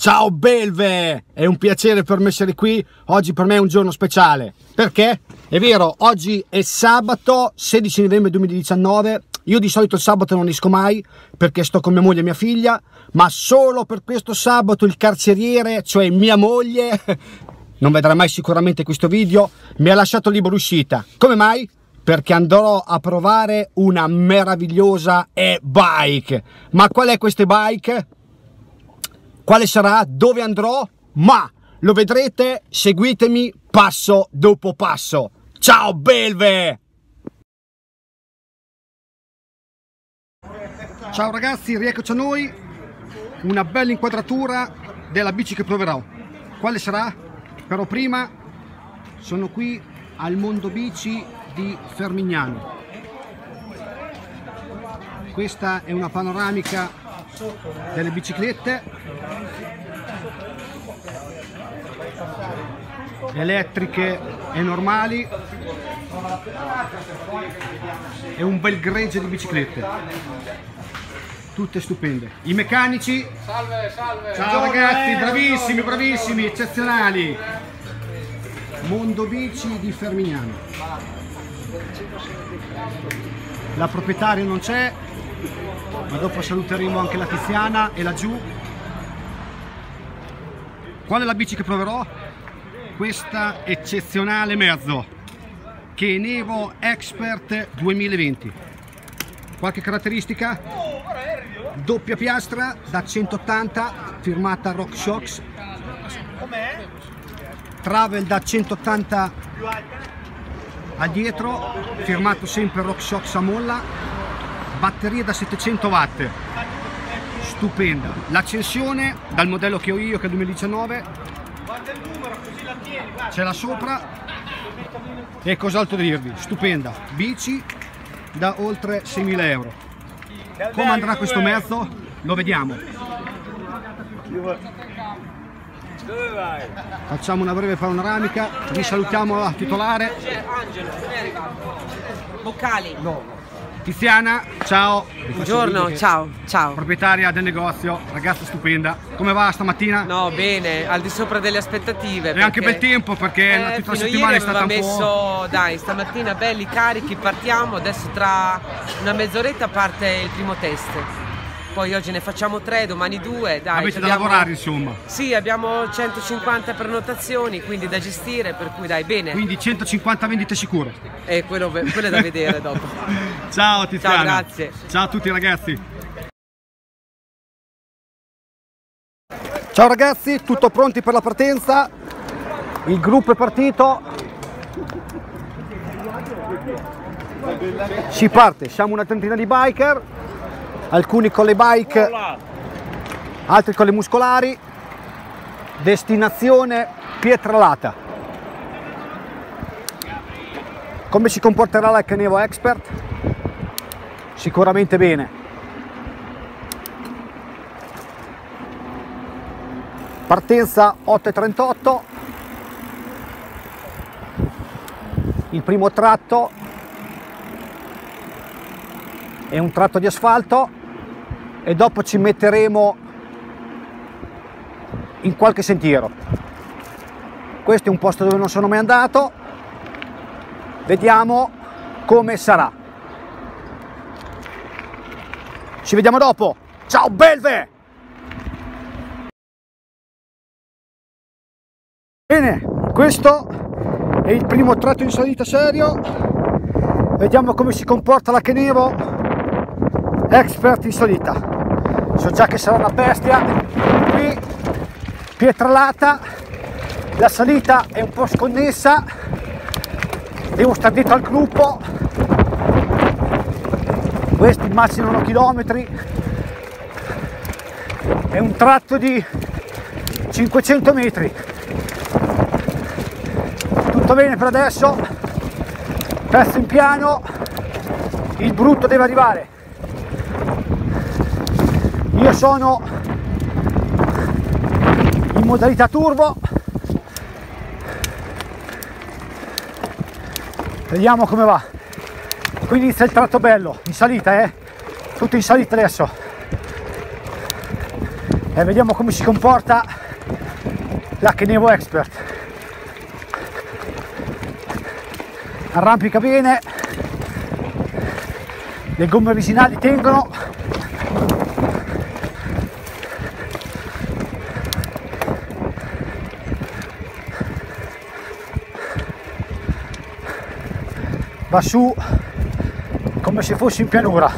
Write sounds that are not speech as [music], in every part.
Ciao belve! È un piacere per me essere qui. Oggi per me è un giorno speciale. Perché? È vero, oggi è sabato 16 novembre 2019. Io di solito il sabato non esco mai perché sto con mia moglie e mia figlia, ma solo per questo sabato il carceriere, cioè mia moglie, [laughs] non vedrà mai sicuramente questo video, mi ha lasciato libero uscita. Come mai? Perché andrò a provare una meravigliosa e-bike. Ma qual è questa e-bike? Quale sarà? Dove andrò? Ma lo vedrete, seguitemi passo dopo passo. Ciao belve! Ciao ragazzi, rieccoci a noi. Una bella inquadratura della bici che proverò. Quale sarà? Però prima sono qui al Mondo Bici di Fermignano. Questa è una panoramica delle biciclette elettriche e normali. E un bel gregge di biciclette. Tutte stupende. I meccanici. Salve salve. Ciao ragazzi bravissimi bravissimi eccezionali. Mondo bici di Fermignano. La proprietaria non c'è ma dopo saluteremo anche la Tiziana e laggiù qual è la bici che proverò? Questa eccezionale mezzo che è Nevo Expert 2020 qualche caratteristica? doppia piastra da 180 firmata RockShox travel da 180 a dietro firmato sempre RockShox a molla. Batteria da 700 watt. Stupenda. L'accensione dal modello che ho io che è 2019 c'è là sopra? E cos'altro dirvi? Stupenda. Bici da oltre 6.000 euro. Come andrà questo mezzo? Lo vediamo. Facciamo una breve panoramica. Vi salutiamo a titolare Boccali. Tiziana ciao Buongiorno, ciao, ciao. proprietaria del negozio ragazza stupenda come va stamattina? No, bene, al di sopra delle aspettative. E anche bel tempo perché eh, tutta la settimana è stata un po'... messo, dai, stamattina belli carichi, partiamo, adesso tra una mezz'oretta parte il primo test. Poi oggi ne facciamo tre, domani due, dai. Avete da abbiamo- lavorare insomma. Sì, abbiamo 150 prenotazioni, quindi da gestire, per cui dai, bene. Quindi 150 vendite sicure. E quello, quello è da vedere dopo. [laughs] Ciao Tiziana. Ciao, grazie. Ciao a tutti ragazzi. Ciao ragazzi, tutto pronti per la partenza? Il gruppo è partito. Si parte, siamo una trentina di biker, alcuni con le bike, altri con le muscolari. Destinazione Pietralata. Come si comporterà la Canevo Expert? Sicuramente bene. Partenza 8.38. Il primo tratto è un tratto di asfalto e dopo ci metteremo in qualche sentiero. Questo è un posto dove non sono mai andato. Vediamo come sarà. Ci vediamo dopo. Ciao belve! Bene, questo è il primo tratto in salita serio. Vediamo come si comporta la Kenevo Expert in salita. So già che sarà una bestia. Qui pietralata, la salita è un po' sconnessa. Devo stare dietro al gruppo. Questi immaginano chilometri. È un tratto di 500 metri tutto bene per adesso pezzo in piano il brutto deve arrivare io sono in modalità turbo. Vediamo come va. Qui inizia il tratto bello. In salita eh? Tutto in salita adesso. E vediamo come si comporta la Kenevo Expert. Arrampica bene. Le gomme originali tengono va su come se fosse in pianura.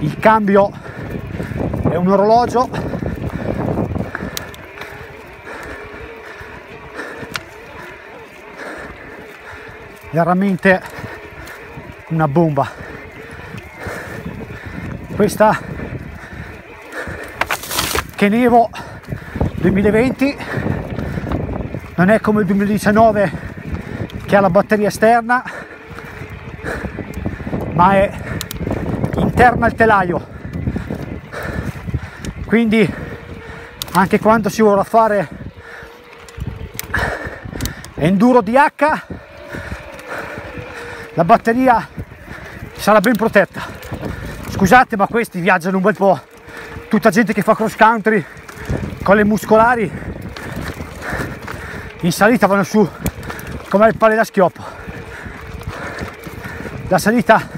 Il cambio è un orologio. Veramente una bomba. Questa Kenevo 2020 non è come il 2019 che ha la batteria esterna ma è interna al telaio. Quindi anche quando si vorrà fare enduro DH la batteria sarà ben protetta. Scusate ma questi viaggiano un bel po' tutta gente che fa cross country con le muscolari in salita vanno su come il palle da schioppo. La salita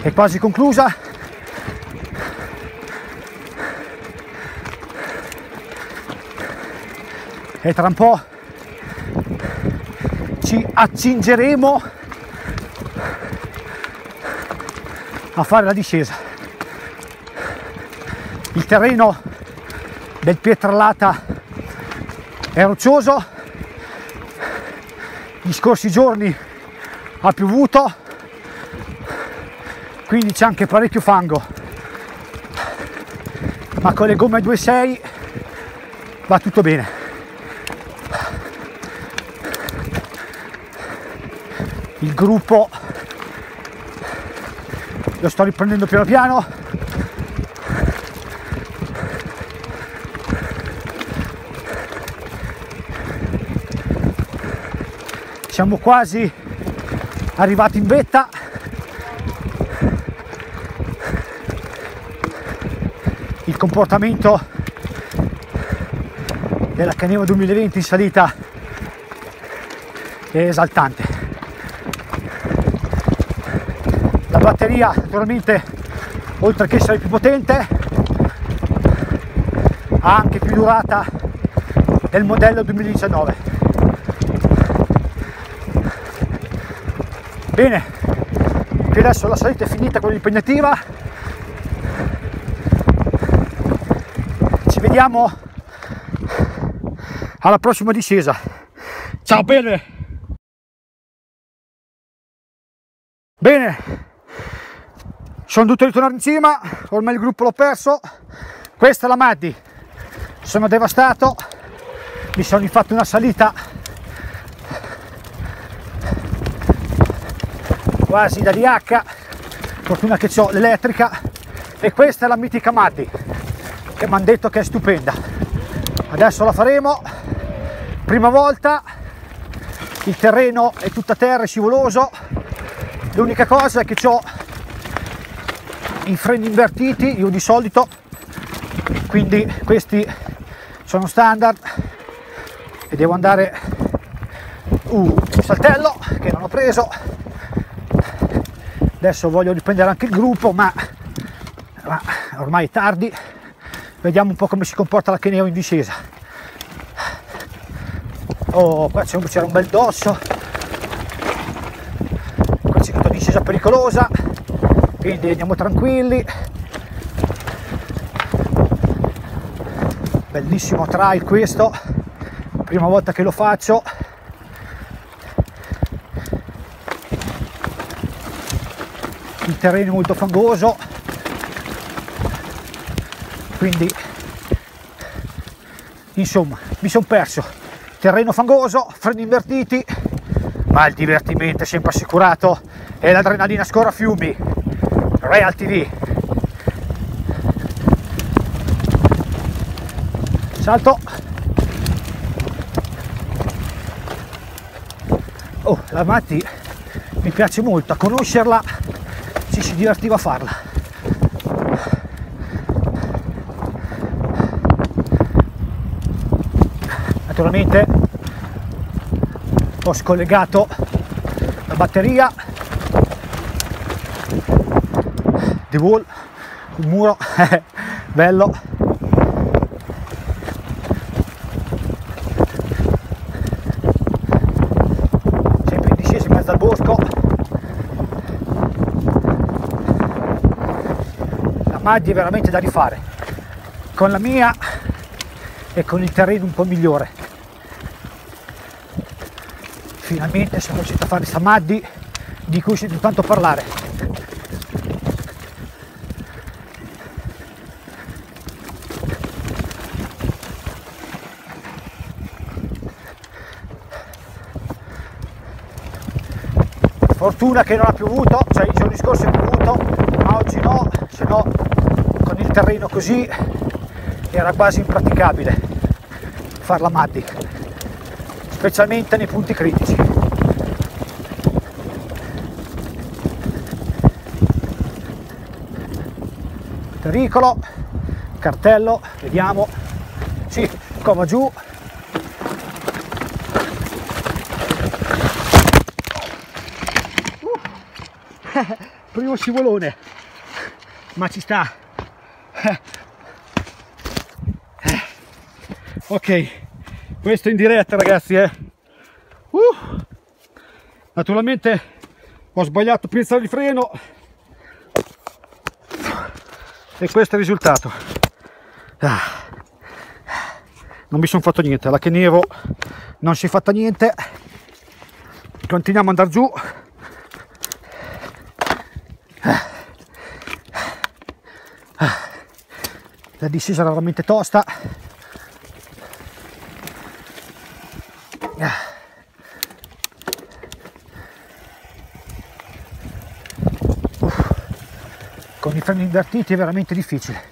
è quasi conclusa. E tra un po' ci accingeremo a fare la discesa. Il terreno del Pietralata è roccioso, gli scorsi giorni ha piovuto, quindi c'è anche parecchio fango, ma con le gomme 2.6 va tutto bene. Il gruppo lo sto riprendendo piano piano siamo quasi arrivati in vetta. Il comportamento della Caneva 2020 in salita è esaltante. La batteria naturalmente oltre che essere più potente ha anche più durata del modello 2019 bene. Qui adesso la salita è finita quella impegnativa ci vediamo alla prossima discesa. Ciao bene bene. Sono dovuto ritornare in cima. Ormai il gruppo l'ho perso. Questa è la Maddi. Sono devastato. Mi sono infatti una salita quasi da DH fortuna che ho l'elettrica e questa è la mitica Maddi che mi hanno detto che è stupenda. Adesso la faremo. Prima volta il terreno è tutta terra e scivoloso. L'unica cosa è che ho i freni invertiti io di solito quindi questi sono standard e devo andare uh, un saltello che non ho preso adesso voglio riprendere anche il gruppo ma, ma ormai è tardi. Vediamo un po' come si comporta la Keneo in discesa. Oh qua c'era un bel dosso. Qua c'è una discesa pericolosa. Quindi andiamo tranquilli. Bellissimo trail questo. Prima volta che lo faccio il terreno è molto fangoso. Quindi insomma mi sono perso. Terreno fangoso freni invertiti ma il divertimento è sempre assicurato. E l'adrenalina scorre a fiumi. Real TV salto. Oh la Matti mi piace molto a conoscerla ci si divertiva a farla. Naturalmente ho scollegato la batteria The Wall il muro [laughs] bello. La Maggi è veramente da rifare. Con la mia e con il terreno un po' migliore. Finalmente sono riuscito a fare questa Maddi di cui sento tanto parlare. Fortuna che non ha piovuto, cioè i giorni scorsi è piovuto, ma oggi no, se no con il terreno così era quasi impraticabile farla Maddi, specialmente nei punti critici. Pericolo, cartello, vediamo, sì, cova giù, [laughs] primo scivolone. Ma ci sta ok questo in diretta ragazzi eh. uh. naturalmente ho sbagliato piezza di freno. E questo è il risultato. Ah. non mi sono fatto niente la Kenevo non si è fatta niente. Continuiamo ad andare giù la discesa era veramente tosta. Con i freni invertiti è veramente difficile.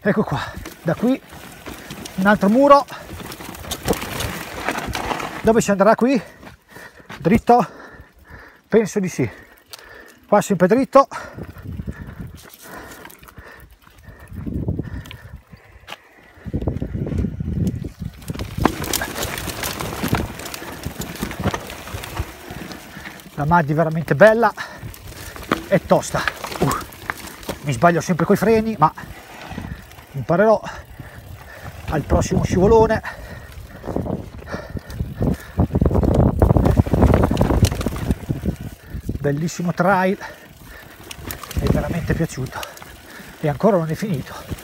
Ecco qua da qui un altro muro. Dove si andrà qui? Dritto? Penso di sì. Qua sempre dritto la Maggi è veramente bella e tosta. Uh, mi sbaglio sempre coi freni ma imparerò al prossimo scivolone. Bellissimo trail mi è veramente piaciuto. E ancora non è finito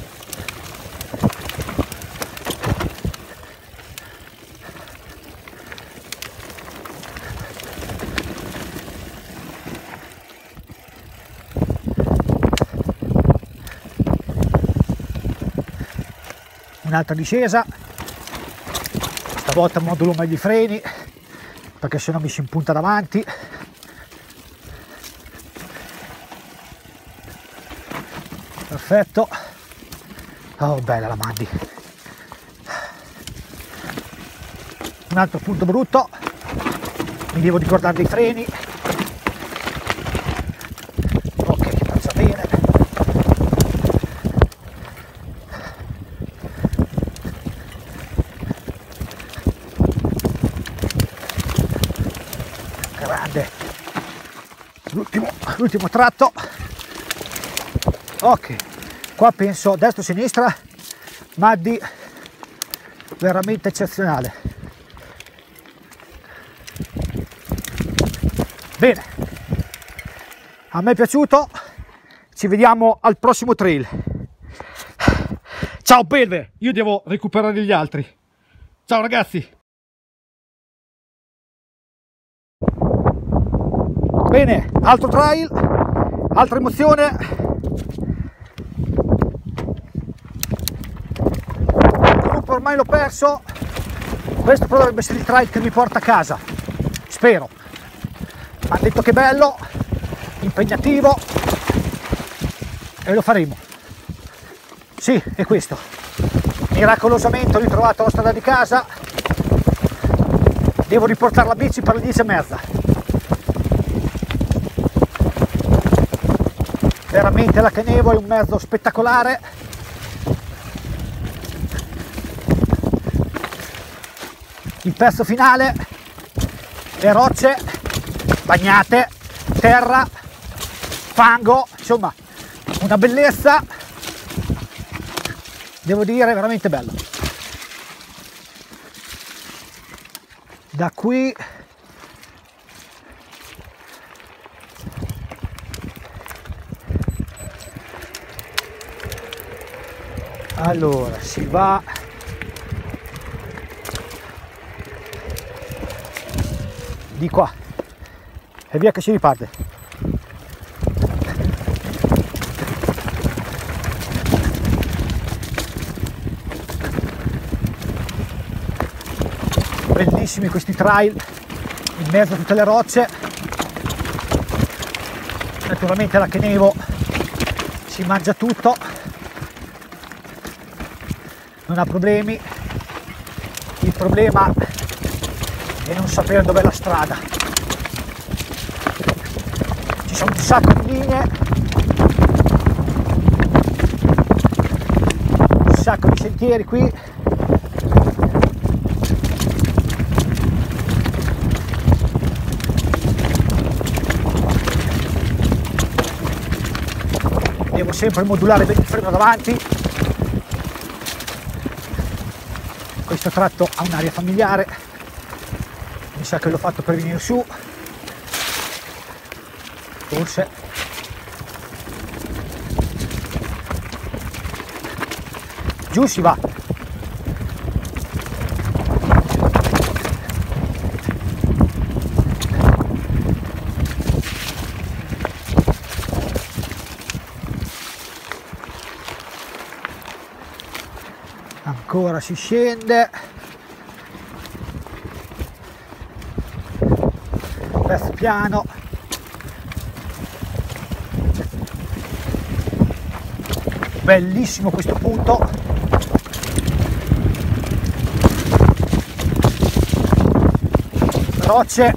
un'altra discesa. Stavolta modulo meglio i freni perché se no mi si impunta davanti. Perfetto. Oh bella la mandi. Un altro punto brutto. Mi devo ricordare dei freni l'ultimo tratto. Ok qua penso destra sinistra Maddi veramente eccezionale. Bene. A me è piaciuto. Ci vediamo al prossimo trail. Ciao belve io devo recuperare gli altri. Ciao ragazzi Bene, altro trail, altra emozione. Il gruppo ormai l'ho perso. Questo però dovrebbe essere il trail che mi porta a casa. Spero. Ha detto che è bello, impegnativo e lo faremo. Sì, è questo. Miracolosamente ho ritrovato la strada di casa. Devo riportare la bici per le 10 e mezza. Veramente la Canevo è un mezzo spettacolare il pezzo finale, le rocce bagnate, terra, fango, insomma una bellezza, devo dire veramente bello. Da qui allora si va. Di qua. E via che si riparte. Bellissimi questi trail in mezzo a tutte le rocce. Naturalmente la Chenevo si mangia tutto non ha problemi. Il problema è non sapere dov'è la strada. Ci sono un sacco di linee. Un sacco di sentieri qui. Devo sempre modulare bene il freno davanti questo tratto ha un'aria familiare. Mi sa che l'ho fatto per venire su. Forse. Giù si va ancora si scende. Pezzo piano. Bellissimo questo punto. Rocce.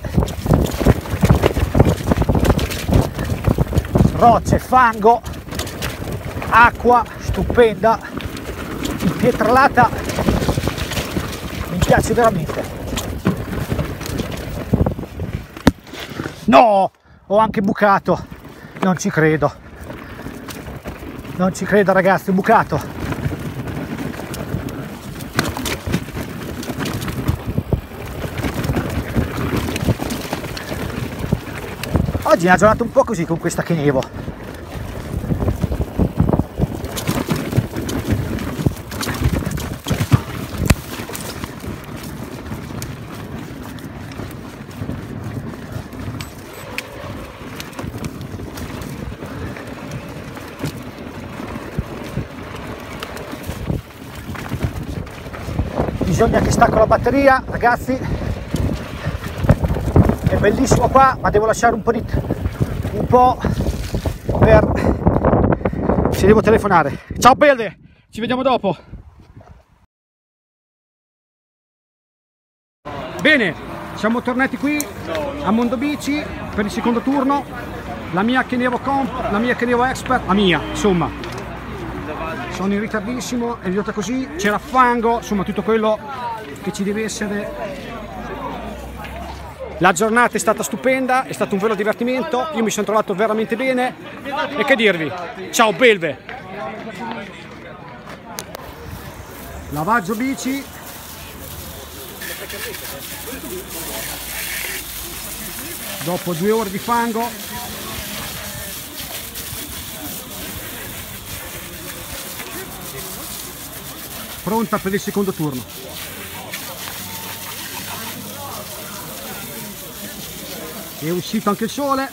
Rocce fango. Acqua stupenda. Pietralata mi piace veramente. No ho anche bucato. Non ci credo. Non ci credo ragazzi ho bucato. Oggi è una giornata un po' così con questa Chenevo bisogna che stacco la batteria ragazzi. È bellissimo qua ma devo lasciare un po' di un po' per se devo telefonare. Ciao Pelde ci vediamo dopo. Bene siamo tornati qui a Mondobici per il secondo turno. La mia Kenevo Comp la mia Kenevo Expert la mia insomma sono in ritardissimo, è venuta così, c'era fango, insomma tutto quello che ci deve essere. La giornata è stata stupenda, è stato un vero divertimento, io mi sono trovato veramente bene e che dirvi, ciao belve! Lavaggio bici, dopo due ore di fango pronta per il secondo turno. È uscito anche il sole.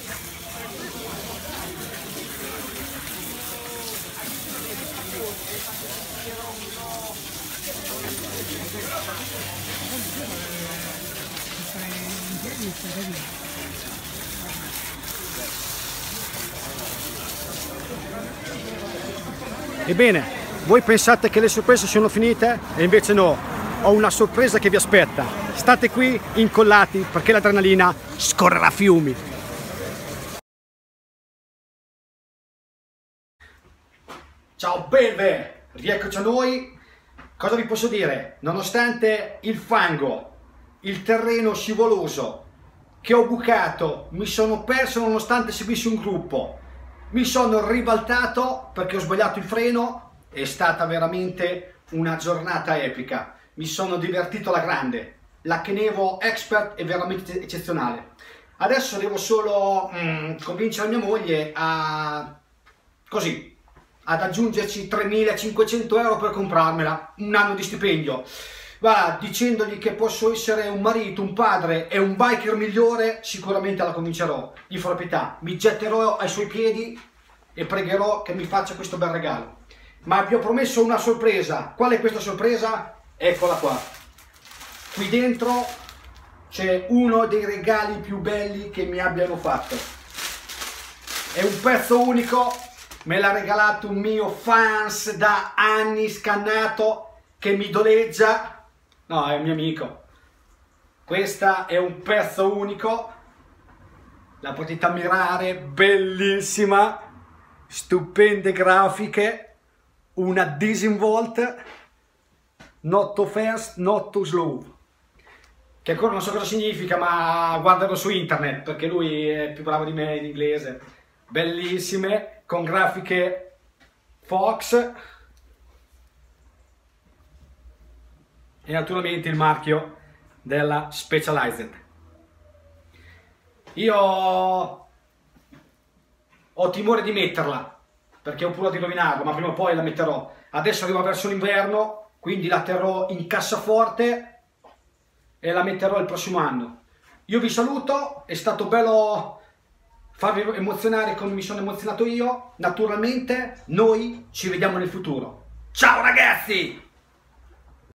Ebbene, voi pensate che le sorprese sono finite e invece no, ho una sorpresa che vi aspetta. State qui incollati perché l'adrenalina scorrerà fiumi. Ciao belve, rieccoci a noi. Cosa vi posso dire? Nonostante il fango, il terreno scivoloso che ho bucato, mi sono perso nonostante seguissi un gruppo, mi sono ribaltato perché ho sbagliato il freno, è stata veramente una giornata epica, mi sono divertito alla grande, la Kenevo Expert è veramente eccezionale. Adesso devo solo mm, convincere mia moglie a così ad aggiungerci 3.500 euro per comprarmela, un anno di stipendio. Va dicendogli che posso essere un marito, un padre e un biker migliore, sicuramente la convincerò. Gli farò pietà, mi getterò ai suoi piedi e pregherò che mi faccia questo bel regalo. Ma vi ho promesso una sorpresa. Qual è questa sorpresa? Eccola qua. Qui dentro c'è uno dei regali più belli che mi abbiano fatto. È un pezzo unico me l'ha regalato un mio fans da anni scannato che mi doleggia no è un mio amico questa è un pezzo unico la potete ammirare bellissima stupende grafiche una disinvolt not too fast not too slow. Che ancora non so cosa significa ma guardalo su internet perché lui è più bravo di me in inglese. Bellissime con grafiche Fox. E naturalmente il marchio della Specialized. Io ho timore di metterla perché ho paura di rovinarla, ma prima o poi la metterò. Adesso arriva verso l'inverno, quindi la terrò in cassaforte e la metterò il prossimo anno. Io vi saluto, è stato bello farvi emozionare come mi sono emozionato io. Naturalmente noi ci vediamo nel futuro. Ciao ragazzi!